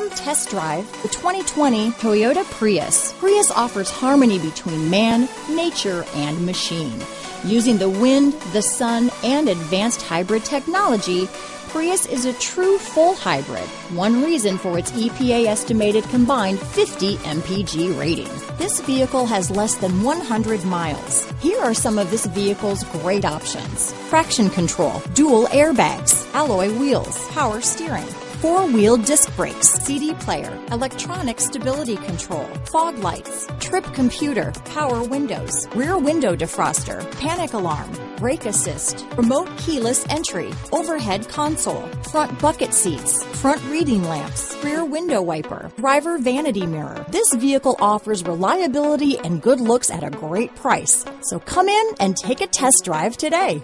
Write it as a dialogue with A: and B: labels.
A: Come test drive the 2020 Toyota Prius. Prius offers harmony between man, nature, and machine. Using the wind, the sun, and advanced hybrid technology, Prius is a true full hybrid, one reason for its EPA estimated combined 50 mpg rating. This vehicle has less than 100 miles. Here are some of this vehicle's great options. Traction control, dual airbags, alloy wheels, power steering, four-wheel disc brakes, CD player, electronic stability control, fog lights, trip computer, power windows, rear window defroster, panic alarm, brake assist, remote keyless entry, overhead console, front bucket seats, front reading lamps, rear window wiper, driver vanity mirror. This vehicle offers reliability and good looks at a great price. So come in and take a test drive today.